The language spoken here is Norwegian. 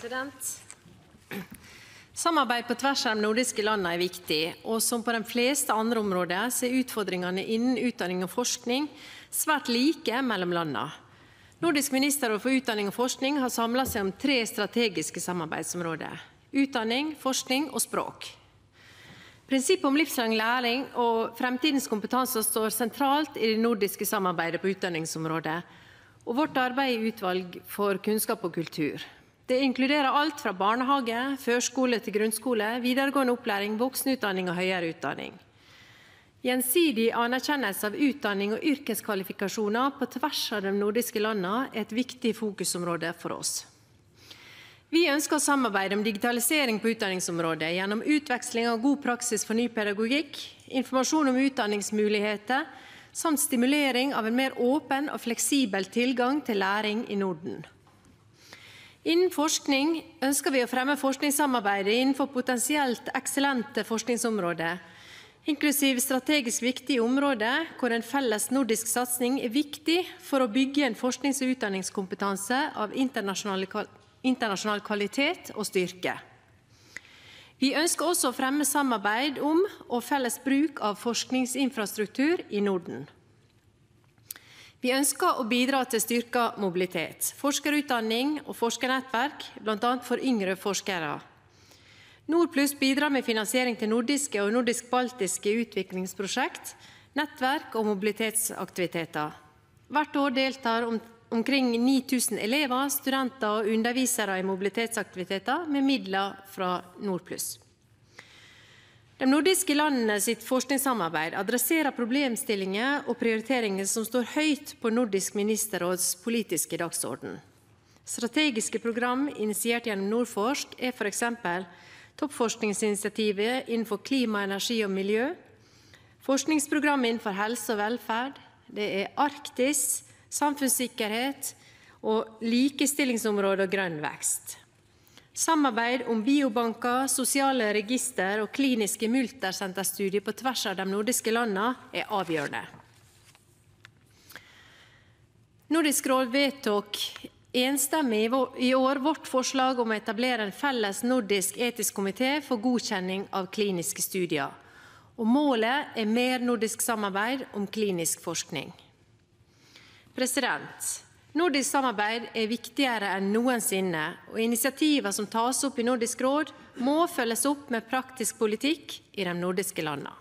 president. Samarbeid på tvers av de nordiske landene er viktig, og som på de fleste andre områder så er utfordringene innen utdanning og forskning svært like mellom landene. Nordisk ministerråd for utdanning og forskning har samla seg om tre strategiske samarbeidsområder. Utdanning, forskning og språk. Prinsippet om livslang læring og fremtidens kompetanse står sentralt i det nordiske samarbeidet på utdanningsområdet og vårt arbeid i utvalg for kunnskap og kultur. Det inkluderer alt fra barnehage, førskole til grunnskole, videregående opplæring, voksenutdanning og høyere utdanning. Gjensidig anerkjennelse av utdanning og yrkeskvalifikasjoner på tvers av de nordiske landene er et viktig fokusområde for oss. Vi ønsker å samarbeide om digitalisering på utdanningsområdet gjennom utveksling av god praksis for ny pedagogikk, informasjon om utdanningsmuligheter samt stimulering av en mer åpen og fleksibel tilgang til læring i Norden. Innen forskning ønsker vi å fremme forskningssamarbeidet innenfor potensielt eksellente forskningsområder, inklusiv strategisk viktige områder hvor en felles nordisk satsing er viktig for å bygge en forsknings- og utdanningskompetanse av internasjonal kvalitet og styrke. Vi ønsker også å fremme samarbeid om og felles bruk av forskningsinfrastruktur i Norden. Vi ønsker å bidra til styrka mobilitet, forskerutdanning og forskernettverk, bl.a. for yngre forskere. Nordplus bidrar med finansiering til nordiske og nordisk-baltiske utviklingsprosjekt, nettverk og mobilitetsaktiviteter. Hvert år deltar om, omkring 9000 elever, studenter og undervisere i mobilitetsaktiviteter med midler fra Nordplus. De nordiske landene sitt forskningssamarbeid adresserer problemstillinger og prioriteringer som står høyt på Nordisk ministerråds politiske dagsorden. Strategiske program initiert gjennom Nordforsk er f.eks. toppforskningsinitiativet innenfor klima, energi og miljø, forskningsprogram innenfor helse og velferd, det er Arktis, samfunnssikkerhet og likestillingsområdet og grønn vekst. Samarbeid om biobanker, sosiale register og kliniske multersenterstudier på tvers av de nordiske landene er avgjørende. Nordisk råd vedtok enstemmig i år vårt forslag om å etablere en felles nordisk etisk komité for godkjenning av kliniske studier. Og målet er mer nordisk samarbeid om klinisk forskning. President, Nordisk samarbeid er viktigere enn noensinne, og initiativer som tas opp i Nordisk råd, må følges opp med praktisk politikk i de nordiske landene.